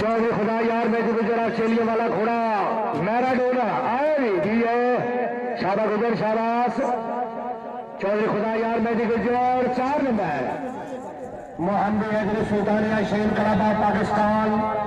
चौधरी खुदा यार मैं गुजर ऑस्ट्रेलिया वाला घोड़ा, मैराडोना, आए भी है। शाबा गुजर शाबाश। चौधरी खुदा यार मैं गुजर चार नंबर। मोहम्मद सुल्तानिया शेन कलाबा पाकिस्तान।